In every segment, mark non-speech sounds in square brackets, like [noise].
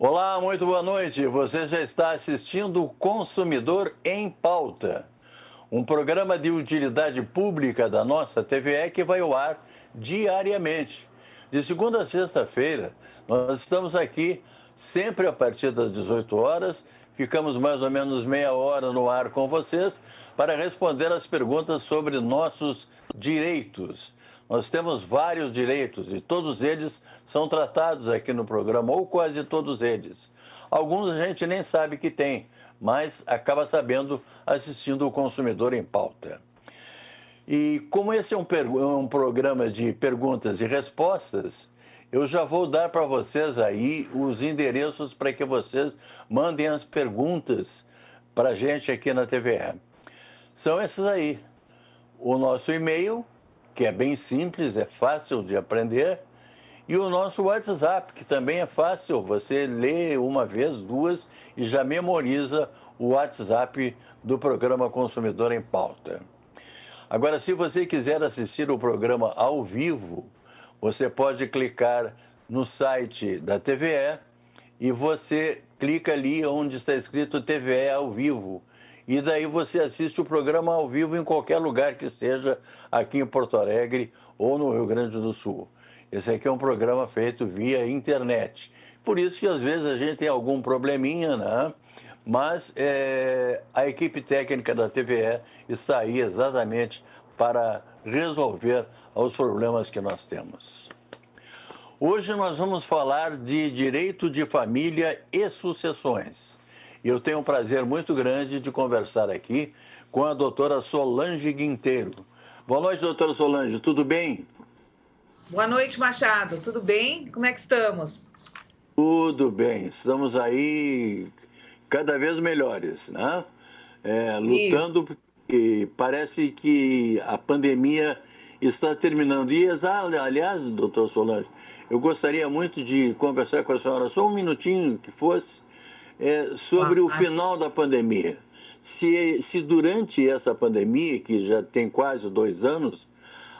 Olá, muito boa noite. Você já está assistindo o Consumidor em Pauta, um programa de utilidade pública da nossa TVE que vai ao ar diariamente. De segunda a sexta-feira, nós estamos aqui sempre a partir das 18 horas. Ficamos mais ou menos meia hora no ar com vocês para responder as perguntas sobre nossos direitos. Nós temos vários direitos e todos eles são tratados aqui no programa, ou quase todos eles. Alguns a gente nem sabe que tem, mas acaba sabendo assistindo o consumidor em pauta. E como esse é um, um programa de perguntas e respostas, eu já vou dar para vocês aí os endereços para que vocês mandem as perguntas para a gente aqui na TVE. São esses aí. O nosso e-mail, que é bem simples, é fácil de aprender. E o nosso WhatsApp, que também é fácil, você lê uma vez, duas e já memoriza o WhatsApp do programa Consumidor em Pauta. Agora, se você quiser assistir o programa ao vivo, você pode clicar no site da TVE e você clica ali onde está escrito TVE ao vivo e daí você assiste o programa ao vivo em qualquer lugar que seja aqui em Porto Alegre ou no Rio Grande do Sul. Esse aqui é um programa feito via internet. Por isso que às vezes a gente tem algum probleminha, né? Mas é, a equipe técnica da TVE está aí exatamente para resolver os problemas que nós temos. Hoje nós vamos falar de direito de família e sucessões. E eu tenho um prazer muito grande de conversar aqui com a doutora Solange Guinteiro. Boa noite, doutora Solange, tudo bem? Boa noite, Machado, tudo bem? Como é que estamos? Tudo bem, estamos aí cada vez melhores, né? É, lutando, Isso. e parece que a pandemia está terminando. E, aliás, doutor Solange, eu gostaria muito de conversar com a senhora só um minutinho que fosse é, sobre o final da pandemia. Se, se durante essa pandemia, que já tem quase dois anos,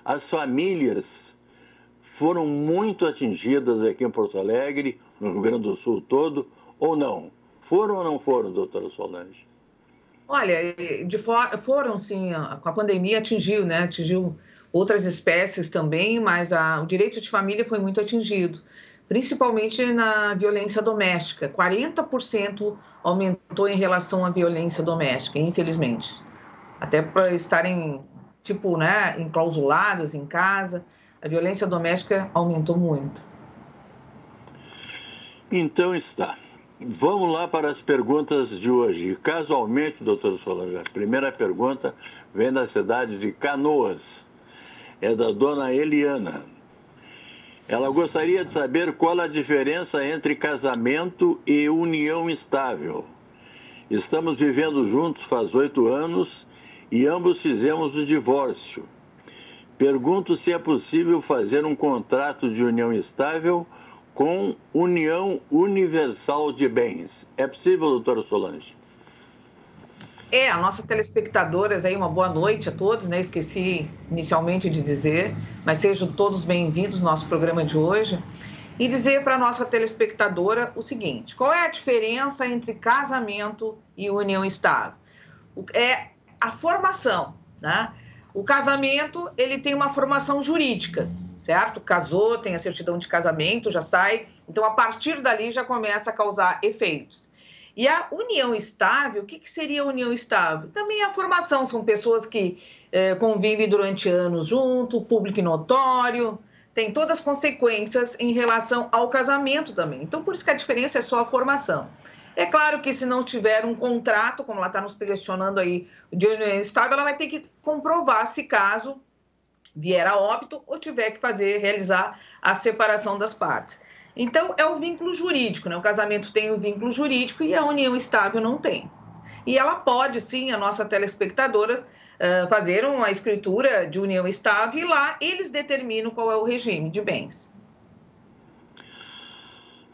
as famílias foram muito atingidas aqui em Porto Alegre, no Rio Grande do Sul todo, ou não? Foram ou não foram, doutora Solange? Olha, de for, foram sim, com a pandemia atingiu, né? Atingiu outras espécies também, mas a, o direito de família foi muito atingido principalmente na violência doméstica. 40% aumentou em relação à violência doméstica, infelizmente. Até para estarem, tipo, né, enclausuladas em casa, a violência doméstica aumentou muito. Então está. Vamos lá para as perguntas de hoje. Casualmente, doutor Solange, a primeira pergunta vem da cidade de Canoas. É da dona Eliana. Ela gostaria de saber qual a diferença entre casamento e união estável. Estamos vivendo juntos faz oito anos e ambos fizemos o divórcio. Pergunto se é possível fazer um contrato de união estável com união universal de bens. É possível, doutora Solange? É, a nossa telespectadoras aí, uma boa noite a todos, né? Esqueci inicialmente de dizer, mas sejam todos bem-vindos ao nosso programa de hoje. E dizer para a nossa telespectadora o seguinte: qual é a diferença entre casamento e união estável? É a formação, né? O casamento, ele tem uma formação jurídica, certo? Casou, tem a certidão de casamento, já sai. Então, a partir dali já começa a causar efeitos. E a união estável, o que, que seria a união estável? Também a formação, são pessoas que é, convivem durante anos junto, público notório, tem todas as consequências em relação ao casamento também. Então, por isso que a diferença é só a formação. É claro que se não tiver um contrato, como ela está nos questionando aí, de união estável, ela vai ter que comprovar se caso vier a óbito ou tiver que fazer, realizar a separação das partes. Então, é o vínculo jurídico, né? O casamento tem o vínculo jurídico e a união estável não tem. E ela pode, sim, a nossa telespectadora, fazer uma escritura de união estável e lá eles determinam qual é o regime de bens.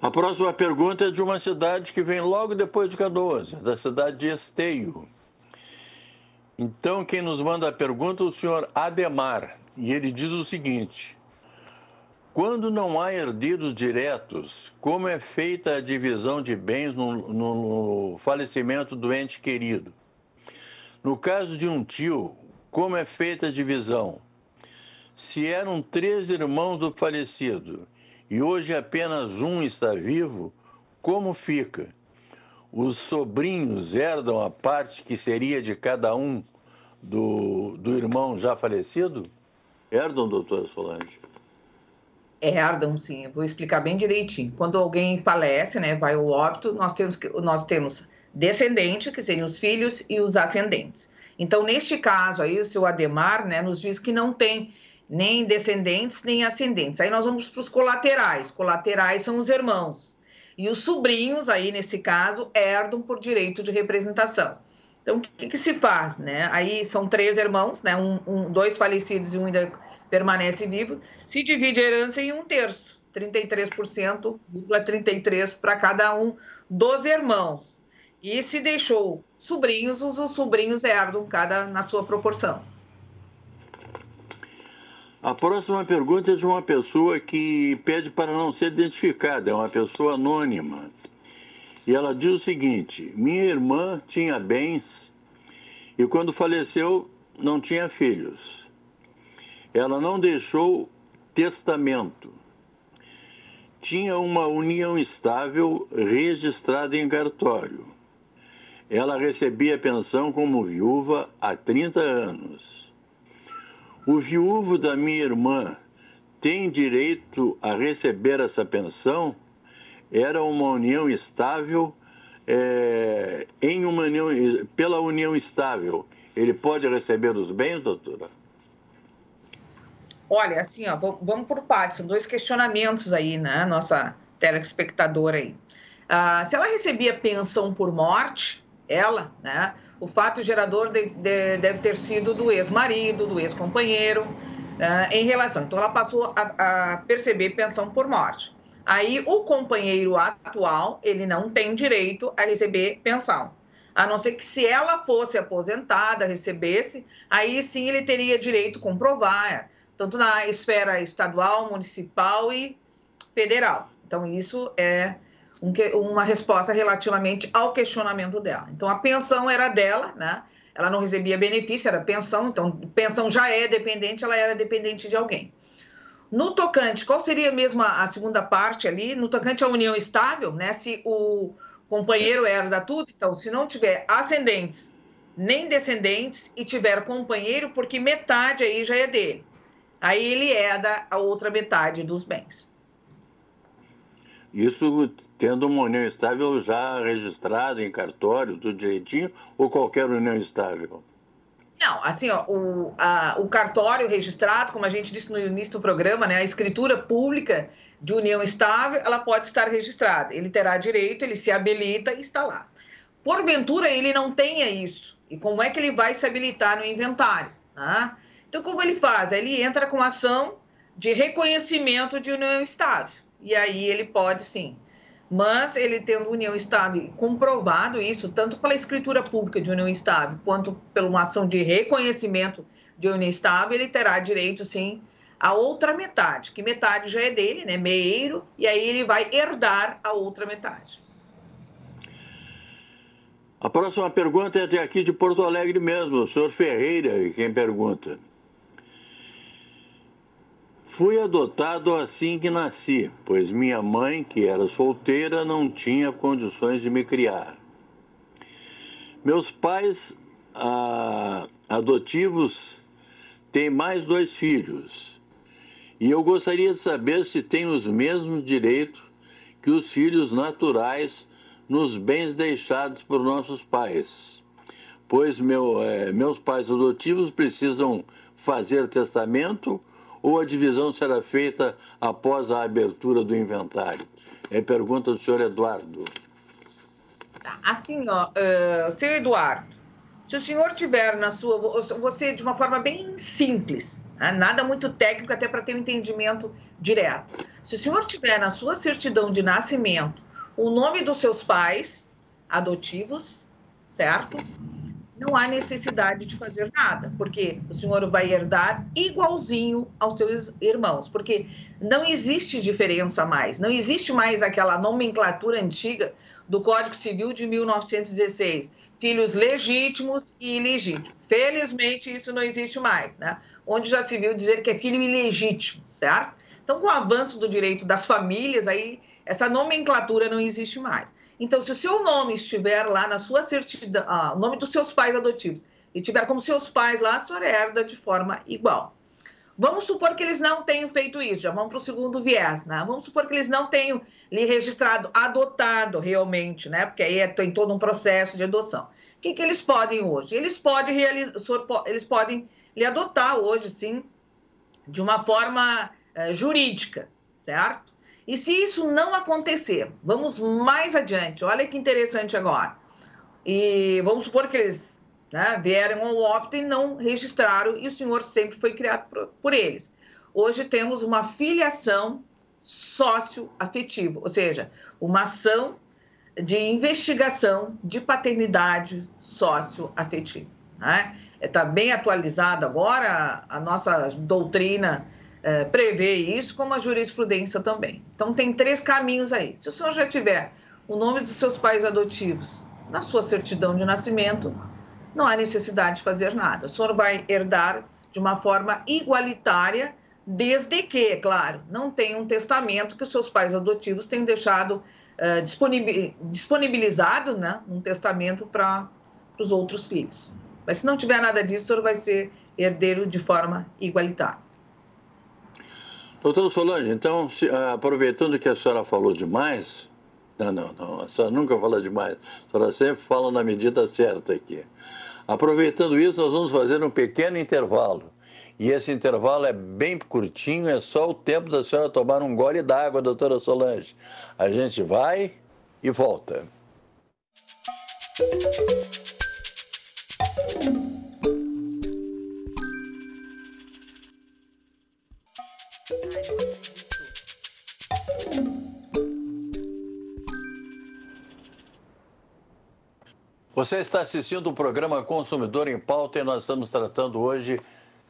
A próxima pergunta é de uma cidade que vem logo depois de Canoas, da cidade de Esteio. Então, quem nos manda a pergunta é o senhor Ademar, e ele diz o seguinte: quando não há herdeiros diretos, como é feita a divisão de bens no, no, falecimento do ente querido? No caso de um tio, como é feita a divisão? Se eram três irmãos do falecido e hoje apenas um está vivo, como fica? Os sobrinhos herdam a parte que seria de cada um do, do irmão já falecido? Herdam, doutora Solange? Herdam, sim. vou explicar bem direitinho. Quando alguém falece, né, vai ao óbito, nós temos, nós temos descendente, que seriam os filhos, e os ascendentes. Então, neste caso aí, o seu Ademar né, nos diz que não tem nem descendentes nem ascendentes. Aí nós vamos para os colaterais. Colaterais são os irmãos. E os sobrinhos, aí nesse caso, herdam por direito de representação. Então, o que, que se faz? Né? Aí são três irmãos, né? Um, um, dois falecidos e um ainda permanece vivo. Se divide a herança em um terço, 33%, 33 para cada um dos irmãos. E se deixou sobrinhos, os, os sobrinhos herdam cada na sua proporção. A próxima pergunta é de uma pessoa que pede para não ser identificada, é uma pessoa anônima. E ela diz o seguinte: Minha irmã tinha bens e quando faleceu não tinha filhos. Ela não deixou testamento. Tinha uma união estável registrada em cartório. Ela recebia pensão como viúva há 30 anos o viúvo da minha irmã tem direito a receber essa pensão? Era uma união estável, é, em uma união, pela união estável, ele pode receber os bens, doutora? Olha, assim, ó, vamos por partes, são dois questionamentos aí, né, nossa telespectadora aí. Ah, se ela recebia pensão por morte, ela, né, o fato gerador de, de, deve ter sido do ex-marido, do ex-companheiro, uh, em relação. Então, ela passou a, a, perceber pensão por morte. Aí, o companheiro atual, ele não tem direito a receber pensão. A não ser que se ela fosse aposentada, recebesse, aí sim ele teria direito a comprovar, tanto na esfera estadual, municipal e federal. Então, isso é um, uma resposta relativamente ao questionamento dela. Então, a pensão era dela, né? Ela não recebia benefício, era pensão, então, pensão já é dependente, ela era dependente de alguém. No tocante, qual seria mesmo a, a segunda parte ali? No tocante à união estável, né? Se o companheiro herda tudo, então, se não tiver ascendentes nem descendentes e tiver companheiro, porque metade aí já é dele. Aí ele herda a outra metade dos bens. Isso tendo uma união estável já registrada em cartório, tudo direitinho, ou qualquer união estável? Não, assim, ó, o, a, o cartório registrado, como a gente disse no início do programa, né, a escritura pública de união estável, ela pode estar registrada. Ele terá direito, ele se habilita e está lá. Porventura, ele não tenha isso. E como é que ele vai se habilitar no inventário? Né? Então, como ele faz? Ele entra com ação de reconhecimento de união estável e aí ele pode sim. Mas ele tendo união estável, comprovado isso, tanto pela escritura pública de união estável, quanto pela uma ação de reconhecimento de união estável, ele terá direito, sim, a outra metade, que metade já é dele, né, meio, e aí ele vai herdar a outra metade. A próxima pergunta é de aqui de Porto Alegre mesmo, o senhor Ferreira, quem pergunta. Fui adotado assim que nasci, pois minha mãe, que era solteira, não tinha condições de me criar. Meus pais ah, adotivos têm mais dois filhos. E eu gostaria de saber se têm os mesmos direitos que os filhos naturais nos bens deixados por nossos pais. Pois meu, é, meus pais adotivos precisam fazer testamento ou a divisão será feita após a abertura do inventário? É pergunta do senhor Eduardo. Tá, assim, ó, uh, seu Eduardo, se o senhor tiver na sua. Você, de uma forma bem simples, né? nada muito técnico, até para ter um entendimento direto. Se o senhor tiver na sua certidão de nascimento o nome dos seus pais adotivos, certo? Não há necessidade de fazer nada, porque o senhor vai herdar igualzinho aos seus irmãos, porque não existe diferença mais, não existe mais aquela nomenclatura antiga do Código Civil de 1916, filhos legítimos e ilegítimos. Felizmente isso não existe mais, né? Onde já se viu dizer que é filho ilegítimo, certo? Então, com o avanço do direito das famílias, aí essa nomenclatura não existe mais. Então, se o seu nome estiver lá na sua certidão, ah, o nome dos seus pais adotivos, e tiver como seus pais lá, a senhora herda de forma igual. Vamos supor que eles não tenham feito isso, já vamos para o segundo viés, né? Vamos supor que eles não tenham lhe registrado adotado realmente, né? Porque aí é, tem todo um processo de adoção. O que, que eles podem hoje? Eles podem realizar, eles podem lhe adotar hoje, sim, de uma forma eh, jurídica, certo? E se isso não acontecer, vamos mais adiante, olha que interessante agora. E vamos supor que eles né, vieram ao óbito e não registraram, e o senhor sempre foi criado por, por eles. Hoje temos uma filiação socioafetiva, ou seja, uma ação de investigação de paternidade socioafetiva. Né? Está bem atualizada agora a nossa doutrina é, prevê isso, como a jurisprudência também. Então, tem três caminhos aí. Se o senhor já tiver o nome dos seus pais adotivos na sua certidão de nascimento, não há necessidade de fazer nada. O senhor vai herdar de uma forma igualitária, desde que, é claro, não tenha um testamento que os seus pais adotivos tenham deixado uh, disponibilizado, né, um testamento para os outros filhos. Mas se não tiver nada disso, o senhor vai ser herdeiro de forma igualitária. Doutor Solange, então, se, ah, aproveitando que a senhora falou demais, não, não, não, a senhora nunca fala demais, a senhora sempre fala na medida certa aqui. Aproveitando isso, nós vamos fazer um pequeno intervalo. E esse intervalo é bem curtinho, é só o tempo da senhora tomar um gole d'água, doutora Solange. A gente vai e volta. Você está assistindo o programa Consumidor em Pauta e nós estamos tratando hoje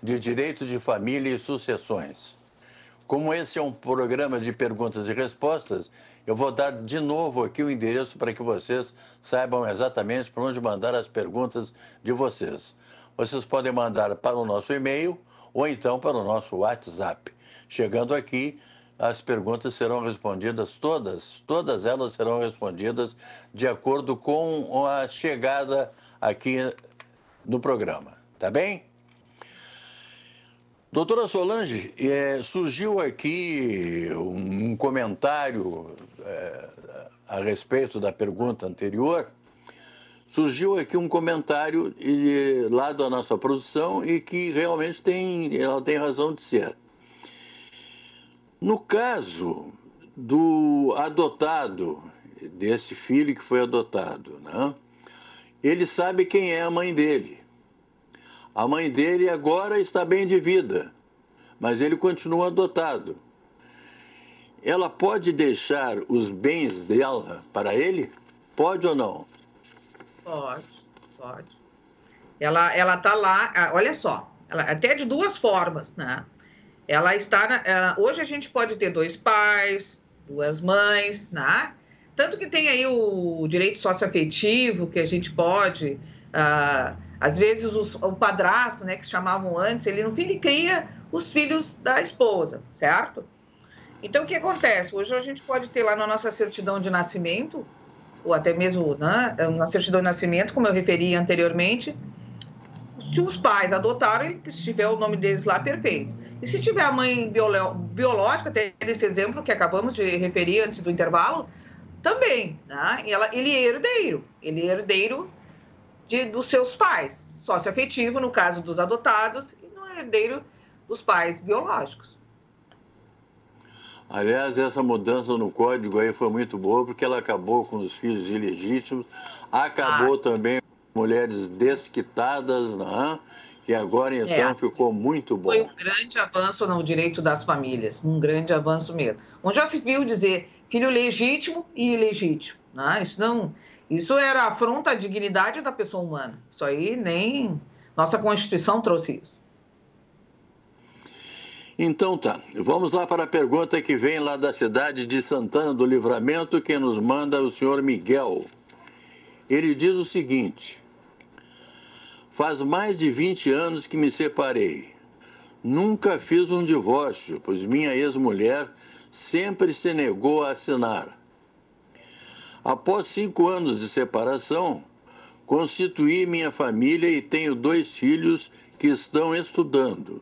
de direito de família e sucessões. Como esse é um programa de perguntas e respostas, eu vou dar de novo aqui o endereço para que vocês saibam exatamente para onde mandar as perguntas de vocês. Vocês podem mandar para o nosso e-mail ou então para o nosso WhatsApp. Chegando aqui, as perguntas serão respondidas todas, todas elas serão respondidas de acordo com a chegada aqui no programa, tá bem? Doutora Solange, é, surgiu aqui um comentário é, a respeito da pergunta anterior. Surgiu aqui um comentário lá da nossa produção e que realmente tem, ela tem razão de ser. No caso do adotado, desse filho que foi adotado, né? ele sabe quem é a mãe dele. A mãe dele agora está bem de vida, mas ele continua adotado. Ela pode deixar os bens dela para ele? Pode ou não? Pode, pode. Ela ela tá lá, ah, olha só, ela, até de duas formas, né? Ela está. Na, ela, hoje a gente pode ter dois pais, duas mães, né? Tanto que tem aí o direito socioafetivo, que a gente pode. Uh, às vezes os, o padrasto, né, que chamavam antes, ele no fim ele cria os filhos da esposa, certo? Então o que acontece? Hoje a gente pode ter lá na nossa certidão de nascimento, ou até mesmo né, na certidão de nascimento, como eu referi anteriormente, se os pais adotaram, se tiver o nome deles lá, perfeito. E se tiver a mãe biológica, tem esse exemplo que acabamos de referir antes do intervalo, também, né? Ela, ele é herdeiro, ele é herdeiro de, dos seus pais, sócio afetivo, no caso dos adotados, e não é herdeiro dos pais biológicos. Aliás, essa mudança no código aí foi muito boa, porque ela acabou com os filhos ilegítimos, acabou ah. também com mulheres desquitadas, né? E agora, então, é, ficou muito bom. Foi um grande avanço no direito das famílias, um grande avanço mesmo. Onde já se viu dizer filho legítimo e ilegítimo. Né? Isso não, Isso era afronta à dignidade da pessoa humana. Isso aí nem nossa Constituição trouxe isso. Então tá, vamos lá para a pergunta que vem lá da cidade de Santana do Livramento, que nos manda o senhor Miguel. Ele diz o seguinte: Faz mais de 20 anos que me separei. Nunca fiz um divórcio, pois minha ex-mulher sempre se negou a assinar. Após cinco anos de separação, constituí minha família e tenho dois filhos que estão estudando.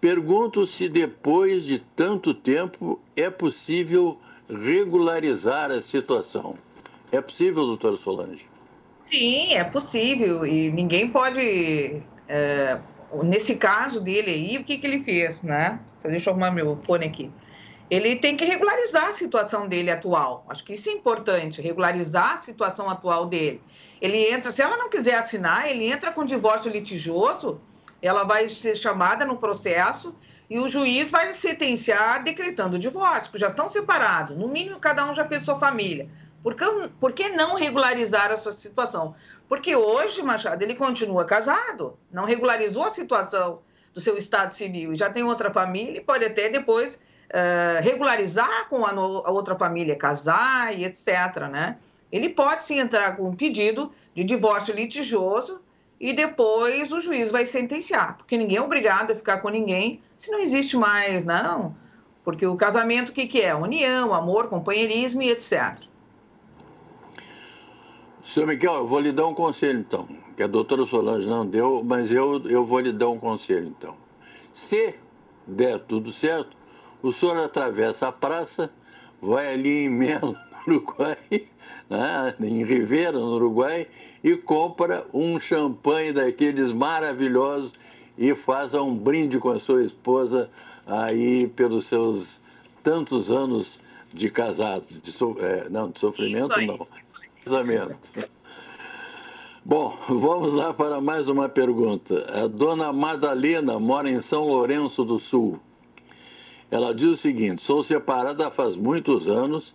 Pergunto se depois de tanto tempo é possível regularizar a situação. É possível, doutora Solange? Sim, é possível. E ninguém pode. É, nesse caso dele aí, o que, que ele fez, né? Deixa eu arrumar meu fone aqui ele tem que regularizar a situação dele atual. Acho que isso é importante, regularizar a situação atual dele. Ele entra, se ela não quiser assinar, ele entra com divórcio litigioso, ela vai ser chamada no processo e o juiz vai sentenciar decretando o divórcio, já estão separados, no mínimo cada um já fez sua família. Por que, por que não regularizar essa situação? Porque hoje, Machado, ele continua casado, não regularizou a situação do seu estado civil, já tem outra família e pode até depois uh, regularizar com a, no, a, outra família, casar e etc. Né? Ele pode sim entrar com um pedido de divórcio litigioso e depois o juiz vai sentenciar, porque ninguém é obrigado a ficar com ninguém se não existe mais, não. Porque o casamento, o que, que é? União, amor, companheirismo e etc. Senhor Miguel, eu vou lhe dar um conselho, então, que a doutora Solange não deu, mas eu, eu vou lhe dar um conselho, então. Se der tudo certo, o senhor atravessa a praça, vai ali em Melo, [laughs] no Uruguai, né, em Rivera, no Uruguai, e compra um champanhe daqueles maravilhosos e faz um brinde com a sua esposa aí pelos seus tantos anos de casado, de so, é, não, de sofrimento não, casamento. Bom, vamos lá para mais uma pergunta. A dona Madalena mora em São Lourenço do Sul. Ela diz o seguinte: sou separada faz muitos anos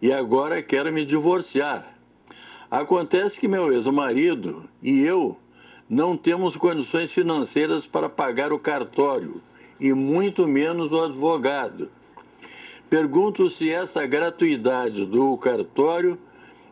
e agora quero me divorciar. Acontece que meu ex-marido e eu não temos condições financeiras para pagar o cartório e muito menos o advogado. Pergunto se essa gratuidade do cartório,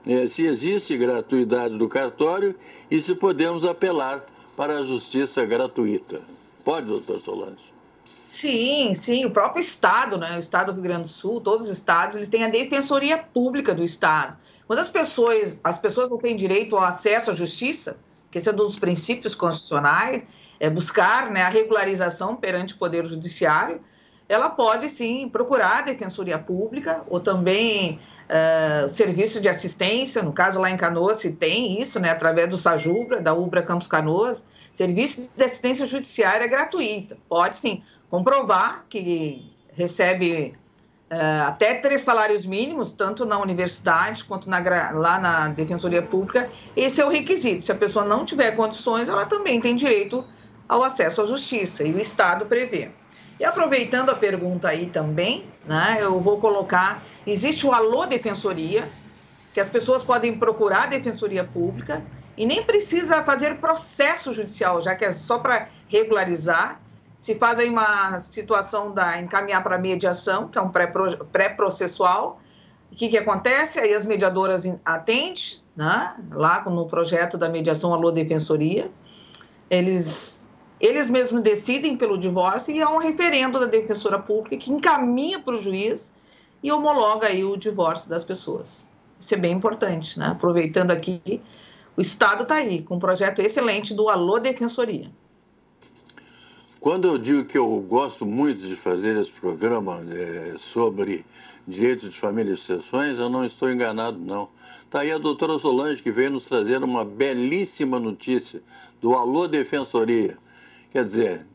eh, se existe gratuidade do cartório e se podemos apelar para a justiça gratuita. Pode, doutor Solange? Sim, sim, o próprio Estado, né? O Estado do Rio Grande do Sul, todos os estados, eles têm a defensoria pública do Estado. Quando as pessoas, as pessoas não têm direito ao acesso à justiça, que esse é um dos princípios constitucionais, é buscar né, a regularização perante o Poder Judiciário, ela pode sim procurar a defensoria pública ou também uh, serviço de assistência, no caso lá em Canoas se tem isso, né, através do Sajubra, da Ubra Campos Canoas, serviço de assistência judiciária gratuita, pode sim comprovar que recebe uh, até três salários mínimos, tanto na universidade quanto na, lá na Defensoria Pública. Esse é o requisito. Se a pessoa não tiver condições, ela também tem direito ao acesso à justiça, e o Estado prevê. E aproveitando a pergunta aí também, né, eu vou colocar: existe o Alô Defensoria, que as pessoas podem procurar a Defensoria Pública e nem precisa fazer processo judicial, já que é só para regularizar se faz aí uma situação da encaminhar para mediação, que é um pré-processual. O que, que acontece? Aí as mediadoras atendem, né? lá no projeto da mediação Alô Defensoria, eles, eles mesmos decidem pelo divórcio e há um referendo da defensora pública que encaminha para o juiz e homologa aí o divórcio das pessoas. Isso é bem importante, né? Aproveitando aqui, o Estado está aí com um projeto excelente do Alô Defensoria. Quando eu digo que eu gosto muito de fazer esse programa é, sobre direitos de família e sucessões, eu não estou enganado, não. Está aí a doutora Solange, que veio nos trazer uma belíssima notícia do Alô Defensoria. Quer dizer,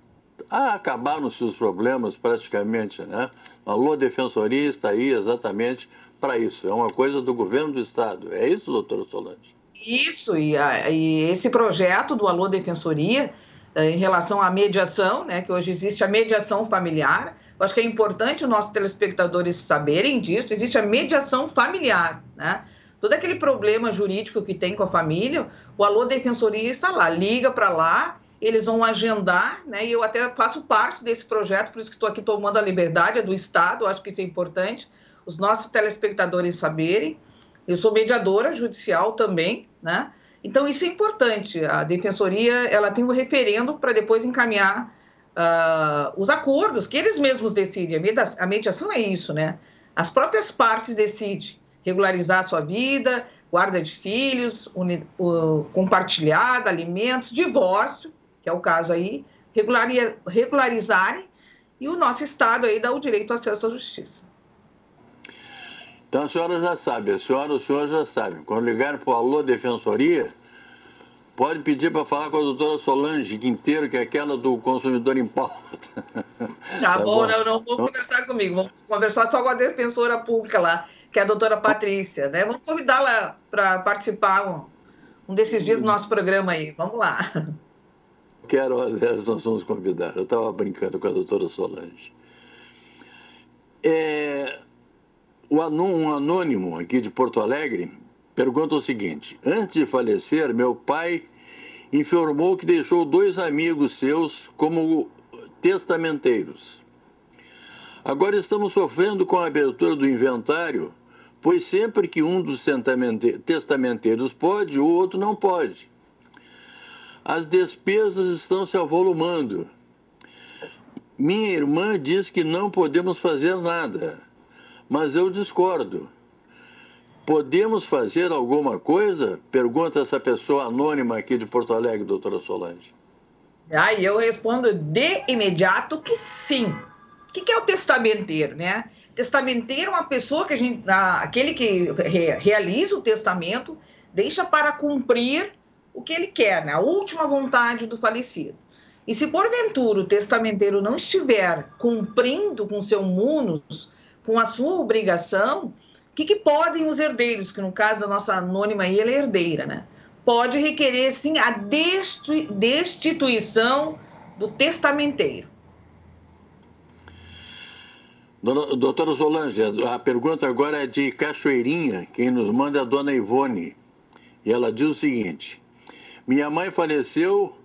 acabaram-se os problemas praticamente, né? Alô Defensoria está aí exatamente para isso. É uma coisa do governo do Estado. É isso, doutora Solange? Isso, e, a, e esse projeto do Alô Defensoria eh, em relação à mediação, né, que hoje existe a mediação familiar. Eu acho que é importante os nossos telespectadores saberem disso. Existe a mediação familiar, né? todo aquele problema jurídico que tem com a família, o Alô Defensoria está lá, liga para lá, eles vão agendar, né? E eu até faço parte desse projeto, por isso que estou aqui tomando a liberdade, é do Estado, acho que isso é importante, os nossos telespectadores saberem. Eu sou mediadora judicial também, né? Então isso é importante. A defensoria ela tem um referendo para depois encaminhar uh, os acordos que eles mesmos decidem. A mediação é isso, né? As próprias partes decidem regularizar a sua vida, guarda de filhos, uni, uh, compartilhada, alimentos, divórcio, que é o caso aí, regularizarem, e o nosso Estado aí dá o direito ao acesso à justiça. Então a senhora já sabe, a senhora, o senhor já sabe. Quando ligarem para o Alô Defensoria, pode pedir para falar com a doutora Solange Quinteiro, que é aquela do consumidor em pauta. [laughs] Tá, tá bom, bom, não, não vou conversar comigo, vamos conversar só com a defensora pública lá, que é a doutora Patrícia, né? Vamos convidá-la para participar um, um desses dias do nosso programa aí. Vamos lá. [laughs] Quero, aliás, nós vamos convidar. Eu estava brincando com a doutora Solange. É, um anônimo aqui de Porto Alegre pergunta o seguinte: Antes de falecer, meu pai informou que deixou dois amigos seus como testamenteiros. Agora estamos sofrendo com a abertura do inventário, pois sempre que um dos testamenteiros pode, o outro não pode. As despesas estão se avolumando. Minha irmã diz que não podemos fazer nada, mas eu discordo. Podemos fazer alguma coisa? Pergunta essa pessoa anônima aqui de Porto Alegre, doutora Solange. Aí eu respondo de imediato que sim. O que é o testamenteiro, né? Testamenteiro é uma pessoa que a gente, aquele que realiza o testamento, deixa para cumprir o que ele quer, né? a última vontade do falecido. E se porventura o testamenteiro não estiver cumprindo com seu munus, com a sua obrigação, o que, que podem os herdeiros, que no caso da nossa anônima aí, ela é herdeira, né? Pode requerer, sim, a destituição do testamenteiro. Doutora Solange, a pergunta agora é de Cachoeirinha, quem nos manda é a dona Ivone. E ela diz o seguinte: minha mãe faleceu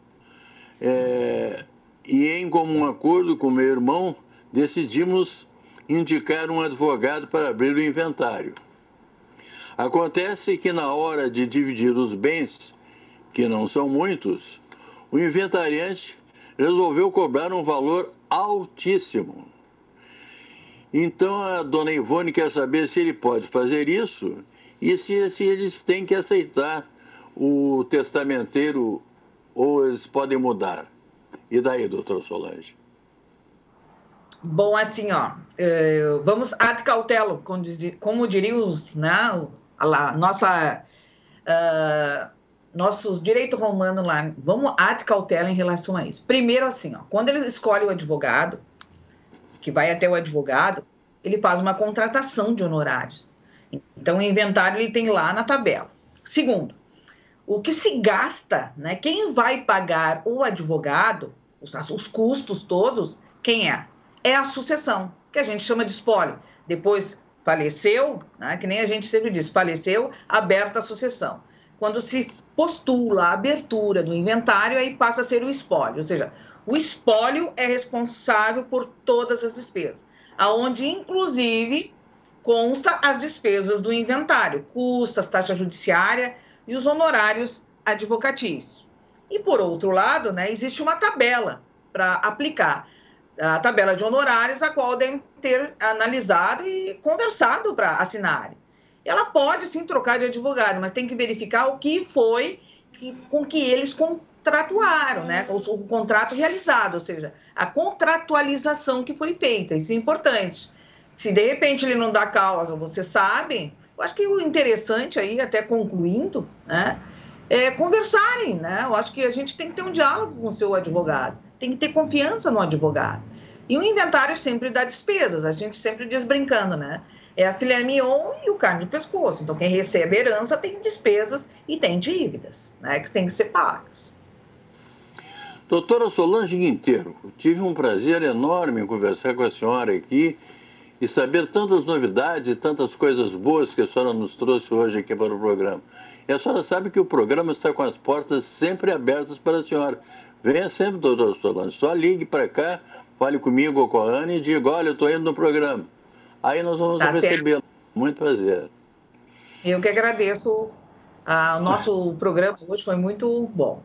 é, e, em comum acordo com meu irmão, decidimos indicar um advogado para abrir o inventário. Acontece que, na hora de dividir os bens, que não são muitos, o inventariante resolveu cobrar um valor altíssimo. Então a dona Ivone quer saber se ele pode fazer isso e se, se eles têm que aceitar o testamenteiro ou eles podem mudar? E daí, doutor Solange? Bom, assim, ó, é, vamos ad cautelo, como diriam os, né, a nossa, uh, nosso direito romano lá, vamos ad cautela em relação a isso. Primeiro, assim, ó, quando ele escolhe o advogado, que vai até o advogado, ele faz uma contratação de honorários. Então, o inventário ele tem lá na tabela. Segundo, o que se gasta, né? Quem vai pagar o advogado, os, os custos todos, quem é? É a sucessão, que a gente chama de espólio. Depois faleceu, né? que nem a gente sempre diz, faleceu, aberta a sucessão. Quando se postula a abertura do inventário, aí passa a ser o espólio, ou seja, o espólio é responsável por todas as despesas, aonde inclusive consta as despesas do inventário, custas, taxa judiciária, e os honorários advocatícios. E, por outro lado, né, existe uma tabela para aplicar a tabela de honorários, a qual devem ter analisado e conversado para assinar. Ela pode sim trocar de advogado, mas tem que verificar o que foi que, com que eles contratuaram, né? O, o, contrato realizado, ou seja, a contratualização que foi feita. Isso é importante. Se de repente ele não dá causa, você sabe, eu acho que o interessante aí, até concluindo, né, é conversarem, né? Eu acho que a gente tem que ter um diálogo com o seu advogado, tem que ter confiança no advogado. E o inventário sempre dá despesas, a gente sempre diz brincando, né? É a filé mignon e o carne de pescoço. Então, quem recebe herança tem despesas e tem dívidas, né? Que tem que ser pagas. Doutora Solange Guinteiro, tive um prazer enorme em conversar com a senhora aqui e saber tantas novidades e tantas coisas boas que a senhora nos trouxe hoje aqui para o programa. E a senhora sabe que o programa está com as portas sempre abertas para a senhora. Venha sempre, doutor Solange. Só ligue para cá, fale comigo ou com a Ana e diga, olha, eu estou indo no programa. Aí nós vamos tá recebê-lo. Muito prazer. Eu que agradeço. Ah, o nosso programa hoje foi muito bom.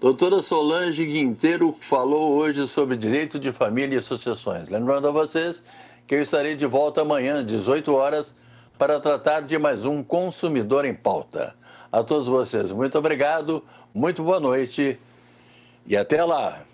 Doutora Solange Guinteiro falou hoje sobre direito de família e associações. Lembrando a vocês que eu estarei de volta amanhã, 18 horas, para tratar de mais um Consumidor em Pauta. A todos vocês, muito obrigado, muito boa noite e até lá!